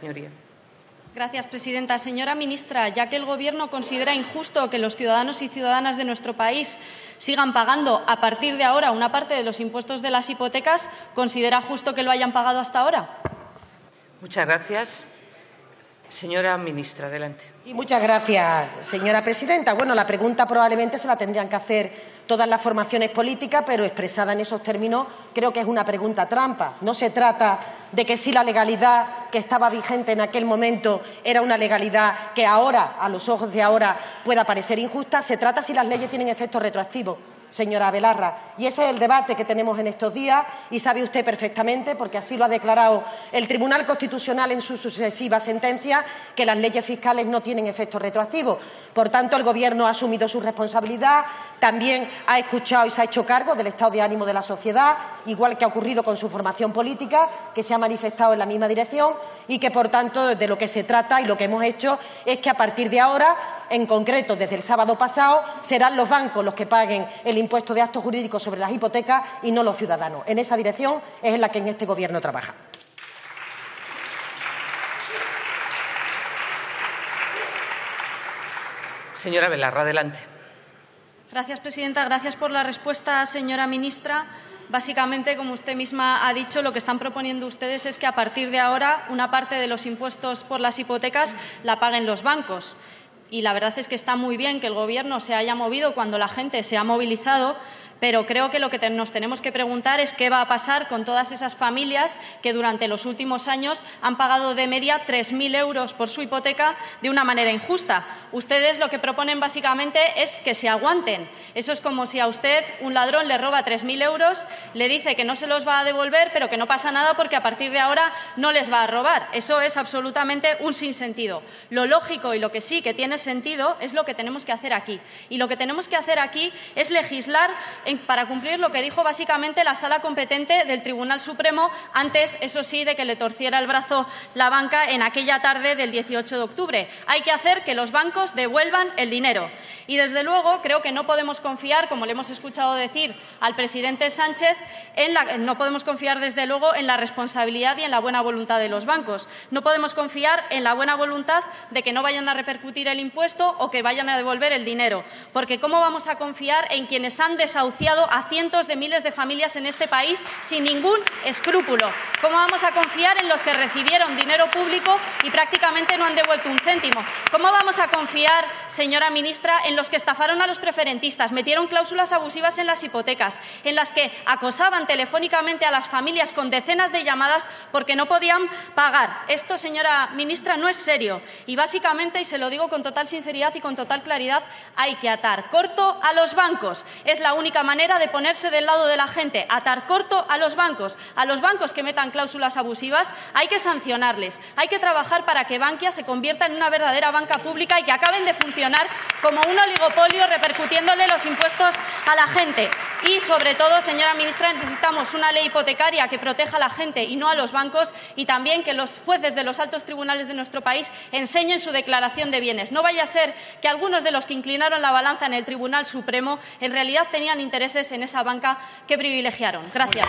Señoría. Gracias, presidenta. Señora ministra, ya que el Gobierno considera injusto que los ciudadanos y ciudadanas de nuestro país sigan pagando a partir de ahora una parte de los impuestos de las hipotecas, ¿considera justo que lo hayan pagado hasta ahora? Muchas gracias. Señora ministra, adelante. Y muchas gracias, señora presidenta. Bueno, la pregunta probablemente se la tendrían que hacer todas las formaciones políticas, pero expresada en esos términos creo que es una pregunta trampa. No se trata de que si la legalidad que estaba vigente en aquel momento era una legalidad que ahora, a los ojos de ahora, pueda parecer injusta, se trata si las leyes tienen efectos retroactivos señora Belarra. Y ese es el debate que tenemos en estos días y sabe usted perfectamente, porque así lo ha declarado el Tribunal Constitucional en sus sucesivas sentencias, que las leyes fiscales no tienen efectos retroactivos. Por tanto, el Gobierno ha asumido su responsabilidad, también ha escuchado y se ha hecho cargo del estado de ánimo de la sociedad, igual que ha ocurrido con su formación política, que se ha manifestado en la misma dirección y que, por tanto, de lo que se trata y lo que hemos hecho es que a partir de ahora en concreto desde el sábado pasado, serán los bancos los que paguen el impuesto de actos jurídicos sobre las hipotecas y no los ciudadanos. En esa dirección es en la que en este Gobierno trabaja. Señora Belarra, adelante. Gracias, presidenta. Gracias por la respuesta, señora ministra. Básicamente, como usted misma ha dicho, lo que están proponiendo ustedes es que a partir de ahora una parte de los impuestos por las hipotecas la paguen los bancos y la verdad es que está muy bien que el Gobierno se haya movido cuando la gente se ha movilizado, pero creo que lo que nos tenemos que preguntar es qué va a pasar con todas esas familias que durante los últimos años han pagado de media 3.000 euros por su hipoteca de una manera injusta. Ustedes lo que proponen básicamente es que se aguanten. Eso es como si a usted un ladrón le roba 3.000 euros, le dice que no se los va a devolver, pero que no pasa nada porque a partir de ahora no les va a robar. Eso es absolutamente un sinsentido. Lo lógico y lo que sí que tiene sentido es lo que tenemos que hacer aquí. Y lo que tenemos que hacer aquí es legislar para cumplir lo que dijo básicamente la sala competente del Tribunal Supremo antes, eso sí, de que le torciera el brazo la banca en aquella tarde del 18 de octubre. Hay que hacer que los bancos devuelvan el dinero. Y, desde luego, creo que no podemos confiar, como le hemos escuchado decir al presidente Sánchez, no podemos confiar, desde luego, en la responsabilidad y en la buena voluntad de los bancos. No podemos confiar en la buena voluntad de que no vayan a repercutir el impuesto o que vayan a devolver el dinero. Porque ¿cómo vamos a confiar en quienes han desahuciado a cientos de miles de familias en este país sin ningún escrúpulo? ¿Cómo vamos a confiar en los que recibieron dinero público y prácticamente no han devuelto un céntimo? ¿Cómo vamos a confiar, señora ministra, en los que estafaron a los preferentistas, metieron cláusulas abusivas en las hipotecas, en las que acosaban telefónicamente a las familias con decenas de llamadas porque no podían pagar? Esto, señora ministra, no es serio. Y básicamente, y se lo digo con total sinceridad y con total claridad, hay que atar corto a los bancos. Es la única manera de ponerse del lado de la gente, atar corto a los bancos. A los bancos que metan cláusulas abusivas hay que sancionarles. Hay que trabajar para que Bankia se convierta en una verdadera banca pública y que acaben de funcionar como un oligopolio repercutiéndole los impuestos a la gente. Y, sobre todo, señora ministra, necesitamos una ley hipotecaria que proteja a la gente y no a los bancos y también que los jueces de los altos tribunales de nuestro país enseñen su declaración de bienes. No vaya a ser que algunos de los que inclinaron la balanza en el Tribunal Supremo en realidad tenían intereses en esa banca que privilegiaron. Gracias.